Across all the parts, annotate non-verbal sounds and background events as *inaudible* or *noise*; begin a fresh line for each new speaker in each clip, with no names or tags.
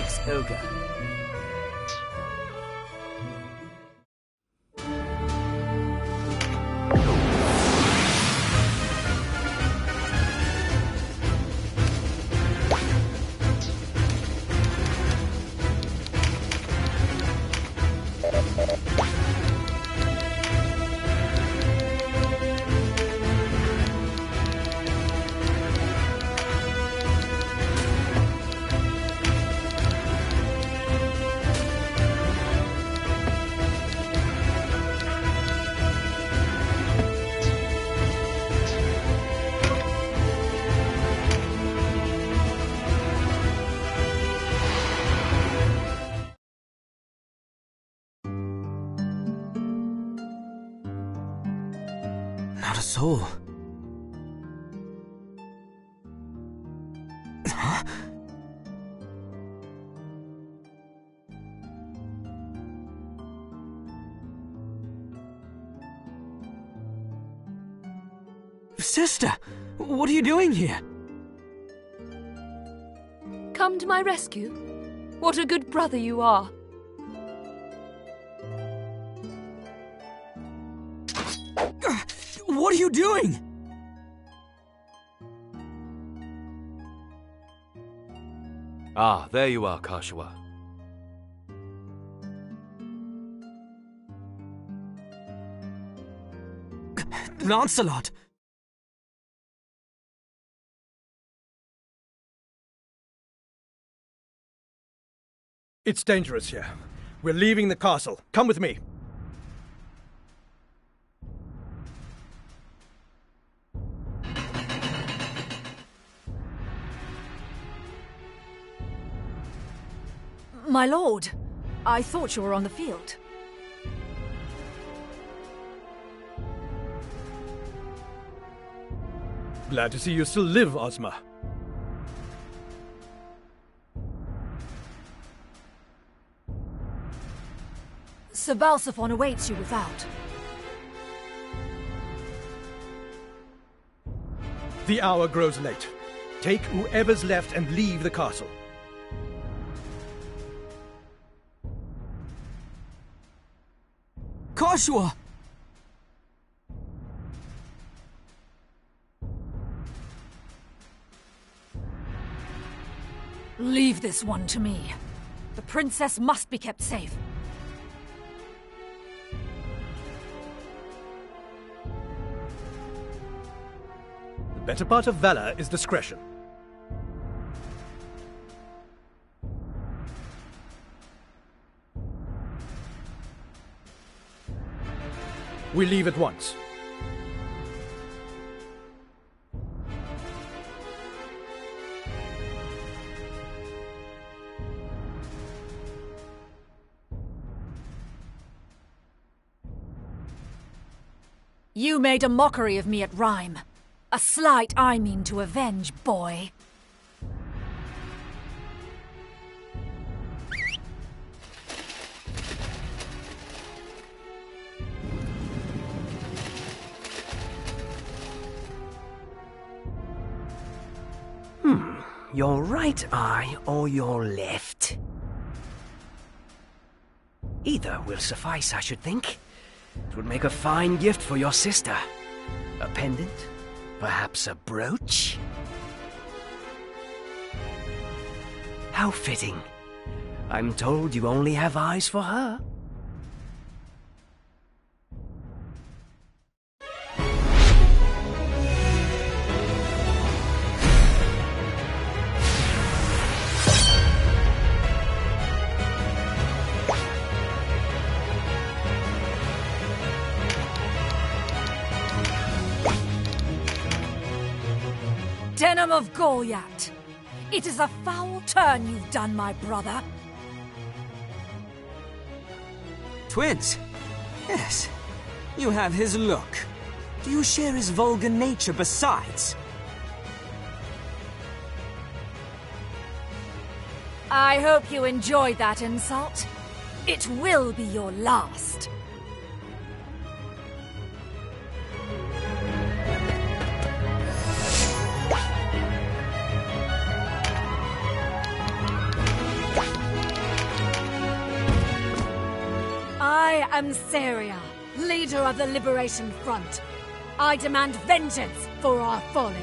Tactics Ogre.
Soul. Huh? Sister, what are you doing here?
Come to my rescue? What a good brother you are.
What are you doing?
Ah, there you are, Catiua.
Lanselot!
It's dangerous here. We're leaving the castle. Come with me.
My lord, I thought you were on the field.
Glad to see you still live, Ozma.
Sir Balsaphon awaits you without.
The hour grows late. Take whoever's left and leave the castle.
Catiua!
Leave this one to me. The princess must be kept safe.
The better part of valor is discretion. We leave at once.
You made a mockery of me at Rime. A slight I mean to avenge, boy.
Your right eye or your left? Either will suffice, I should think. It would make a fine gift for your sister. A pendant? Perhaps a brooch? How fitting. I'm told you only have eyes for her.
Denam of Golyat! It is a foul turn you've done, my brother.
Twins? Yes. You have his look. Do you share his vulgar nature besides?
I hope you enjoyed that insult. It will be your last. Am Saria, leader of the Liberation Front. I demand vengeance for our fallen.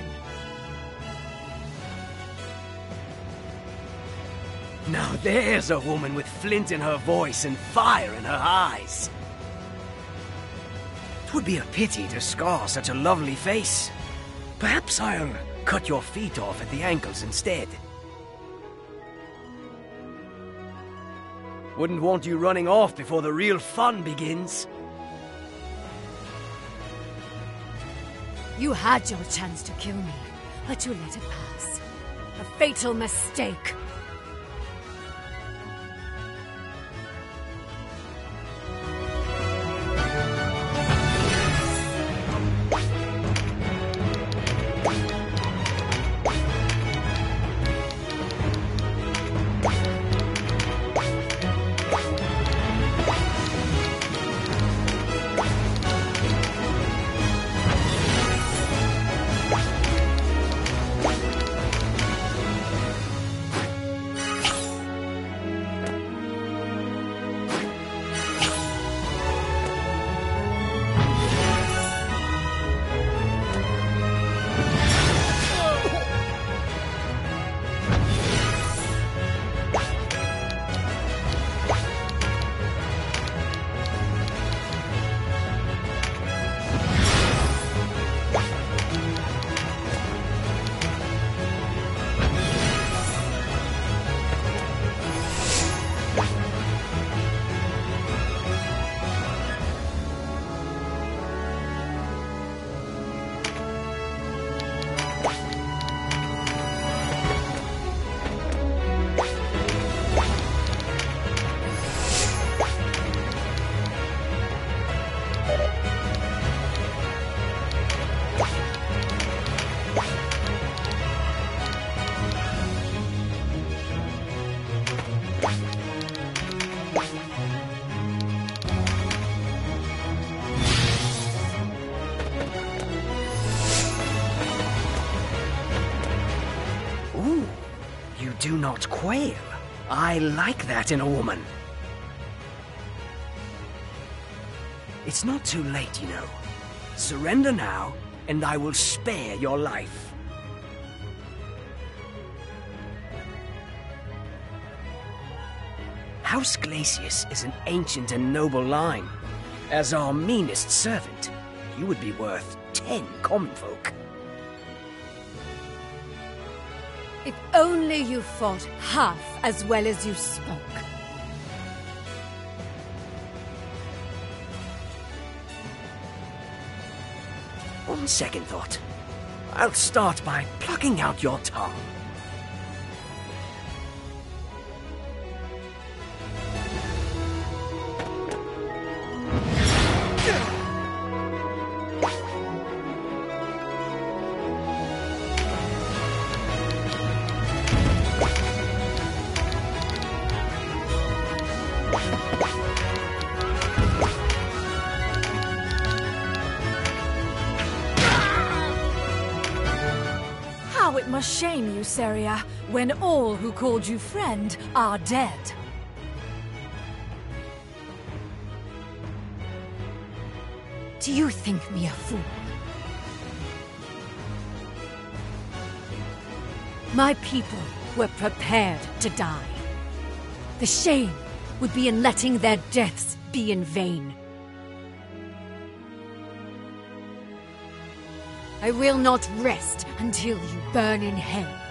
Now there's a woman with flint in her voice and fire in her eyes. Twould be a pity to scar such a lovely face. Perhaps I'll cut your feet off at the ankles instead. Wouldn't want you running off before the real fun begins.
You had your chance to kill me, but you let it pass. A fatal mistake.
Not quail. I like that in a woman. It's not too late, you know. Surrender now, and I will spare your life. House Glacius is an ancient and noble line. As our meanest servant, you would be worth ten common folk.
If only you fought half as well as you spoke.
On second thought, I'll start by plucking out your tongue.
Shame when all who called you friend are dead. Do you think me a fool? My people were prepared to die. The shame would be in letting their deaths be in vain. I will not rest until you burn in hell.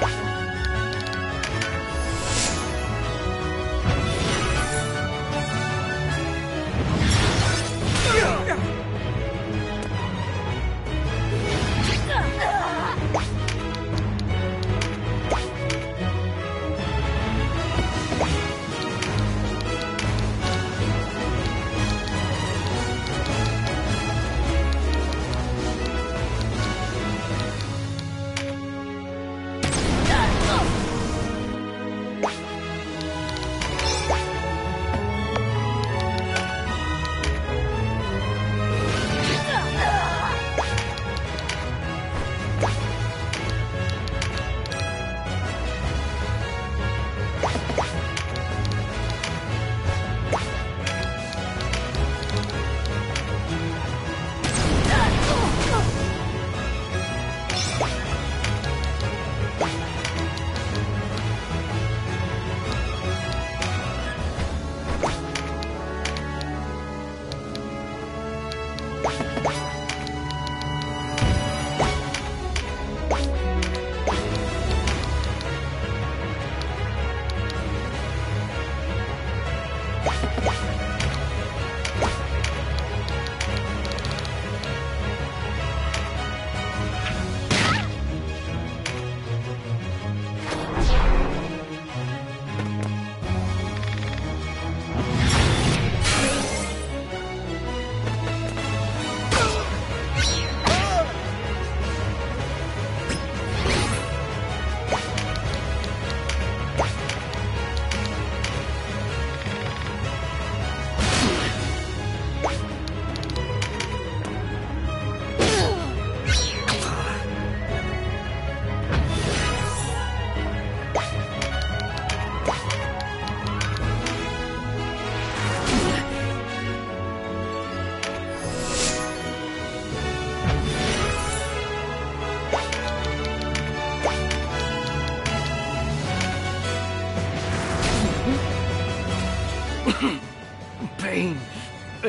Pain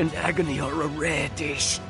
and agony are a rare dish.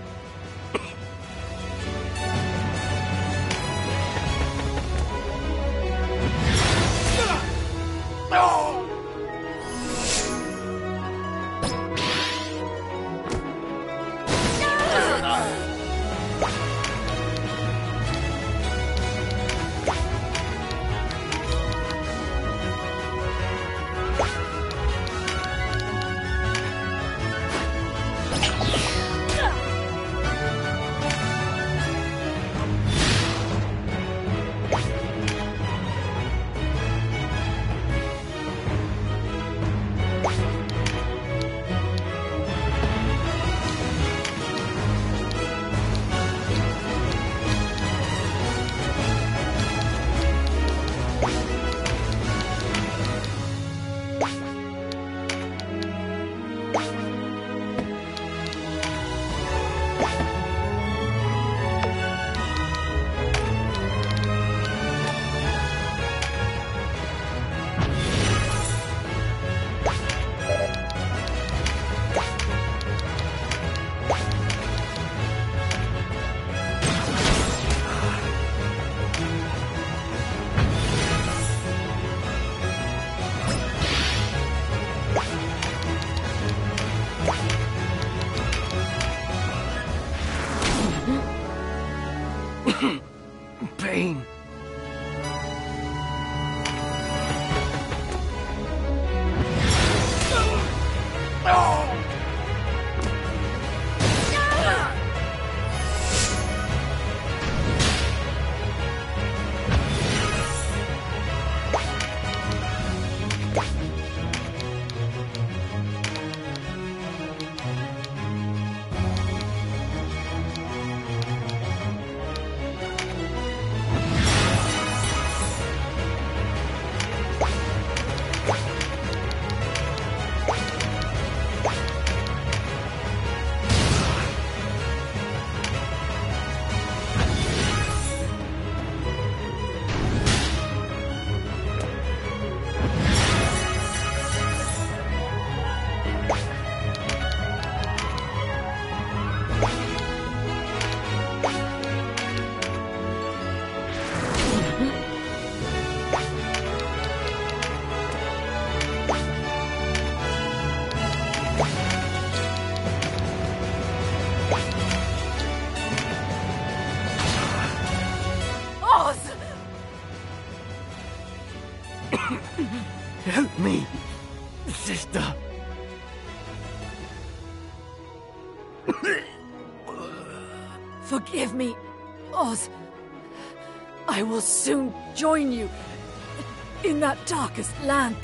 *coughs* Pain. Oh! Help me, sister.
Forgive me, Oz. I will soon join you in that darkest land.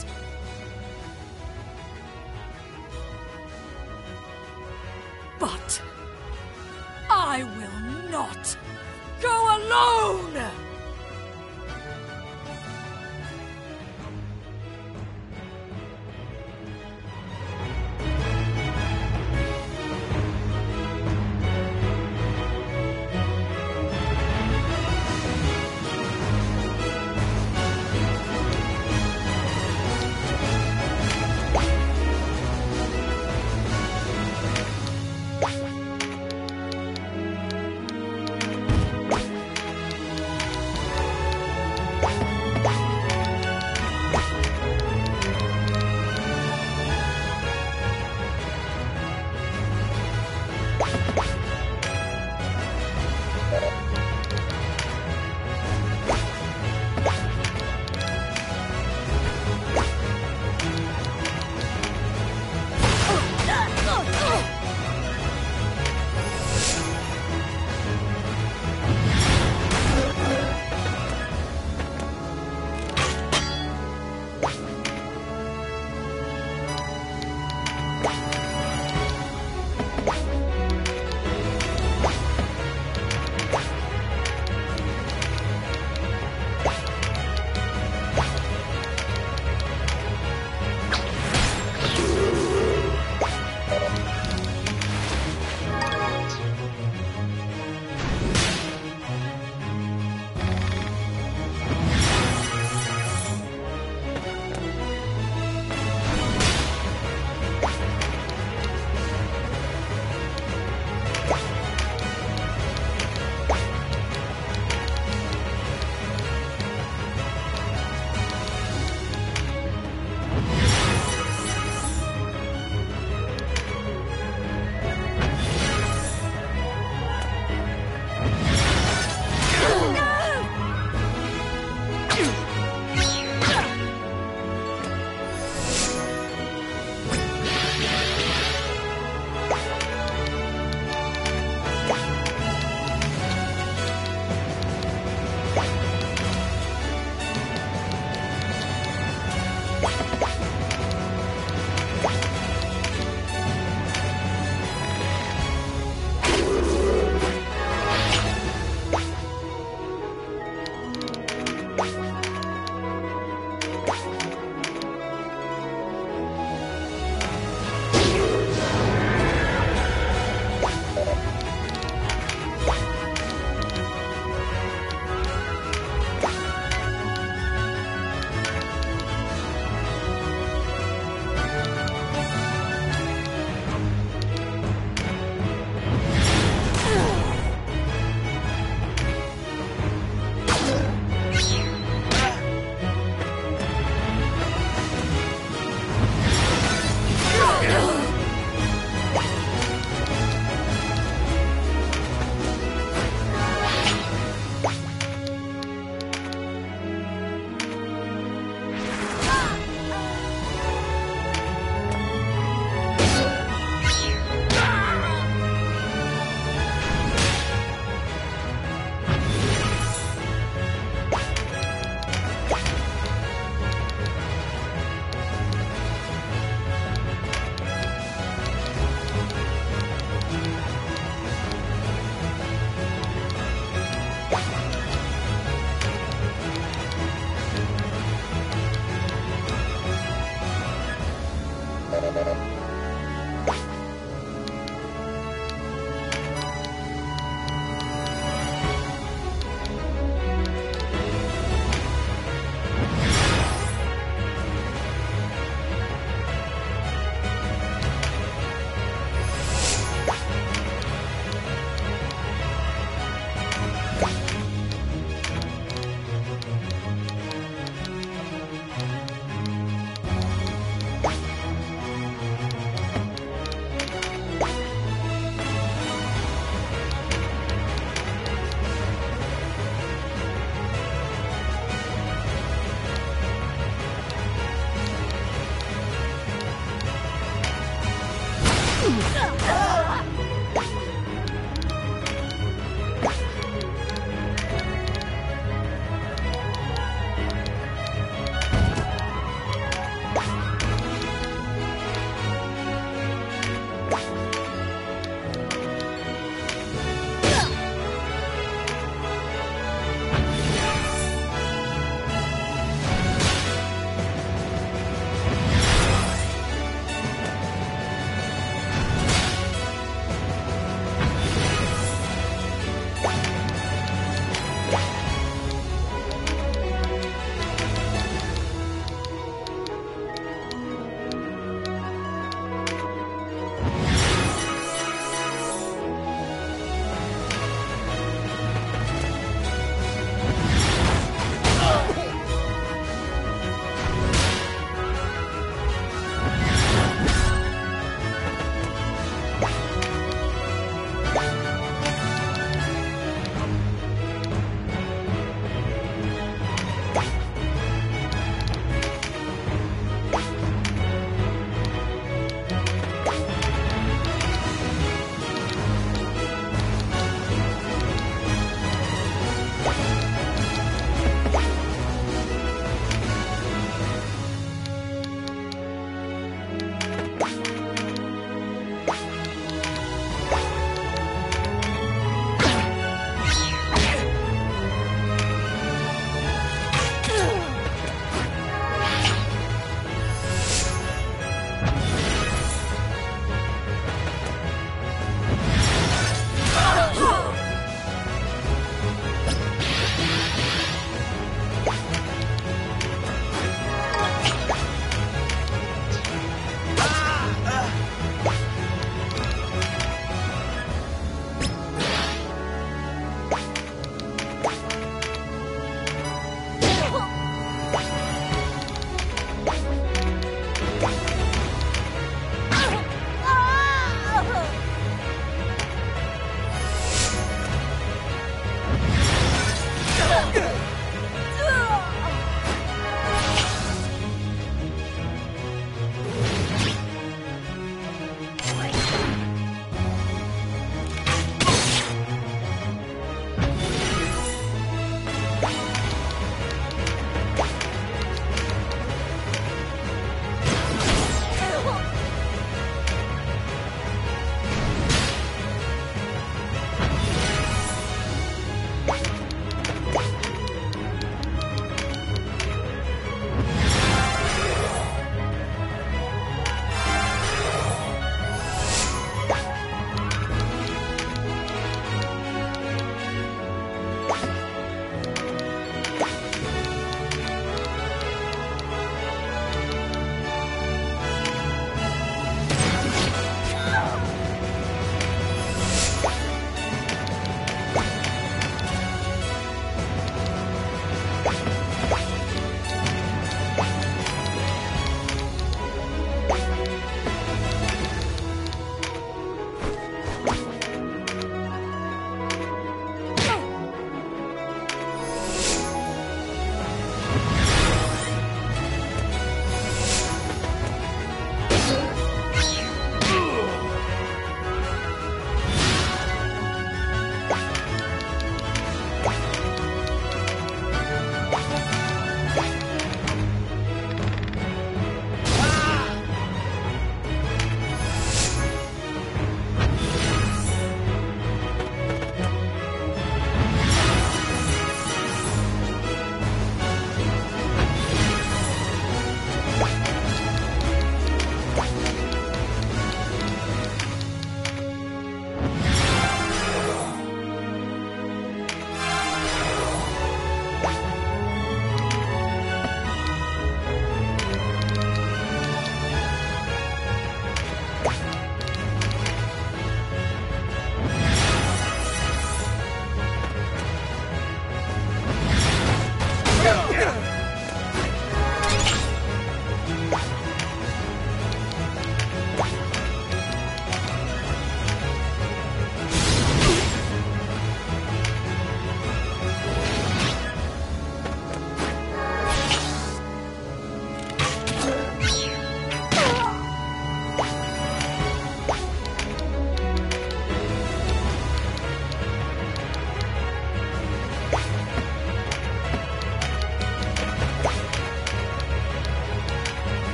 Oh!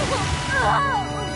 我怕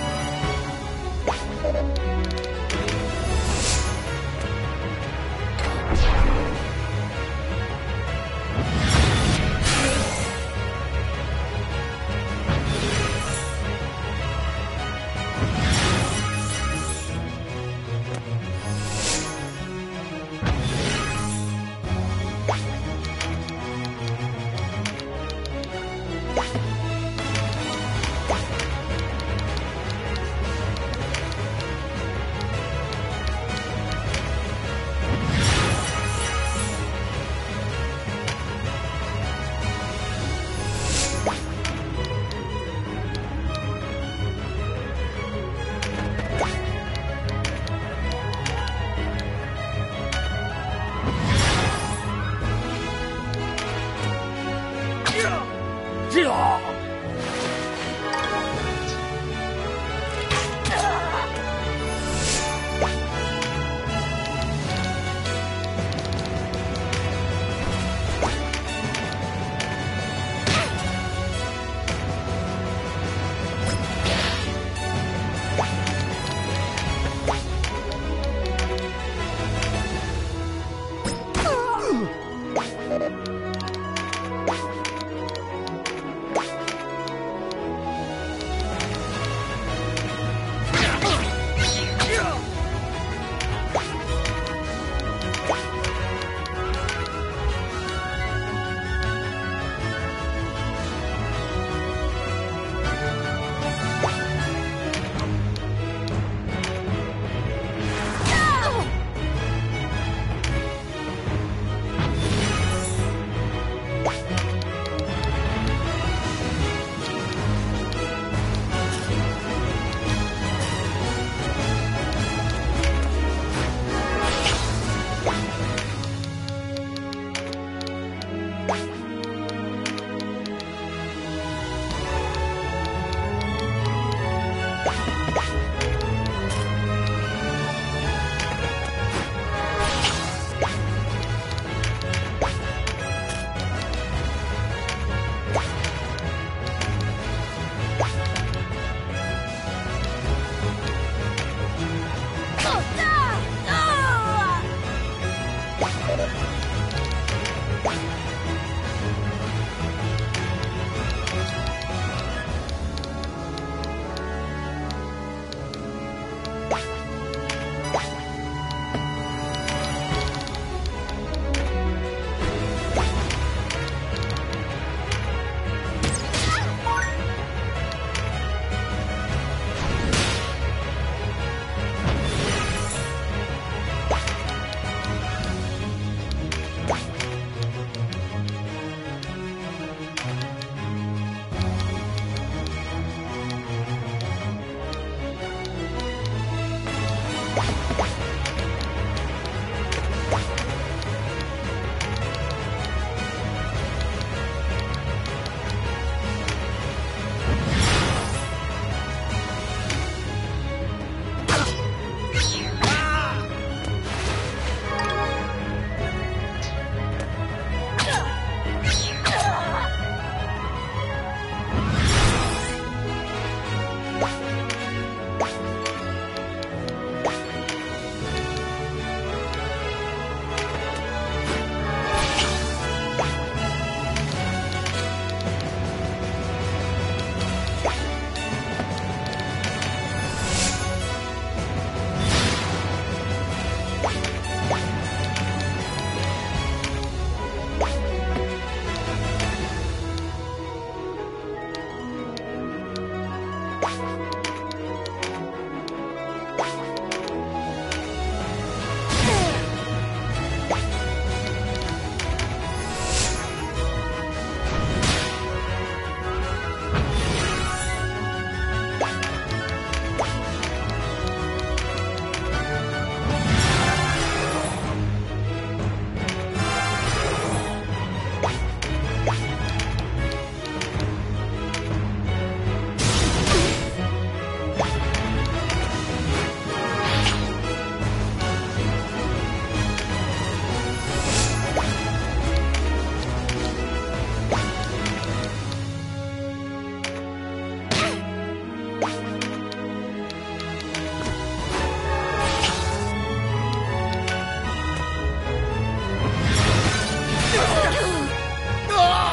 No!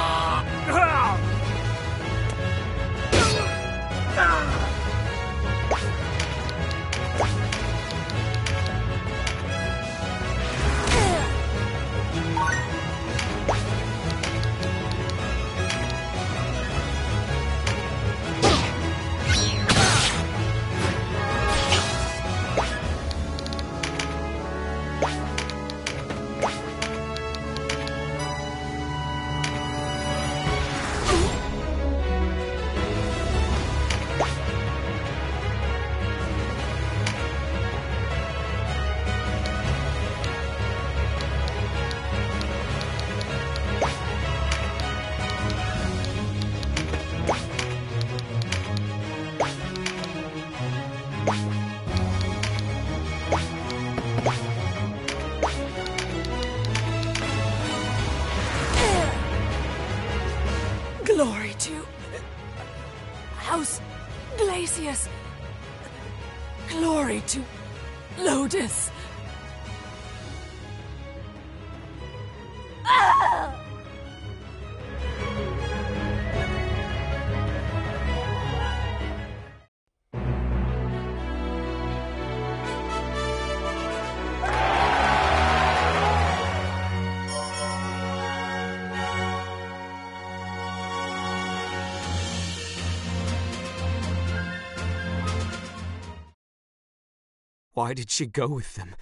Why did she go with them?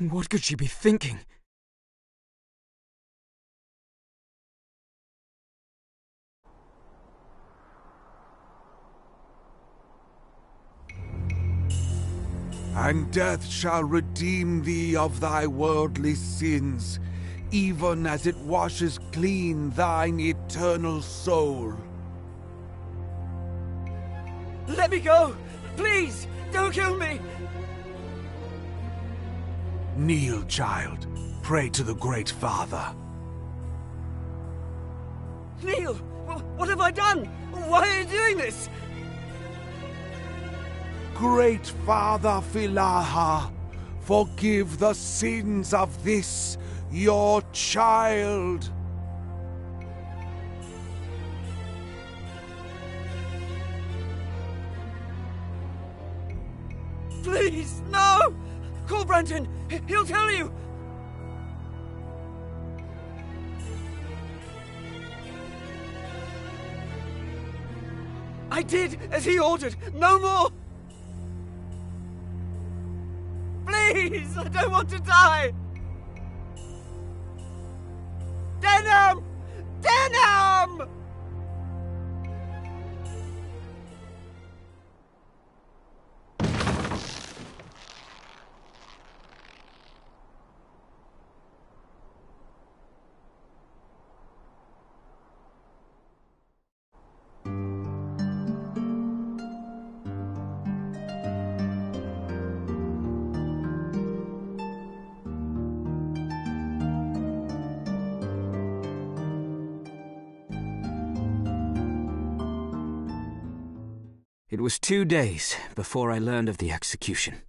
What could she be thinking?
And death shall redeem thee of thy worldly sins, even as it washes clean thine eternal soul.
Let me go! Please! Don't kill me!
Kneel, child. Pray to the Great Father.
Kneel! What have I done? Why are you doing this?
Great Father Philaha, forgive the sins of this, your child.
Please, no! Call Brantyn! He'll tell you! I did as he ordered! No more! Please! I don't want to die! Denam!
It was two days before I learned of the execution.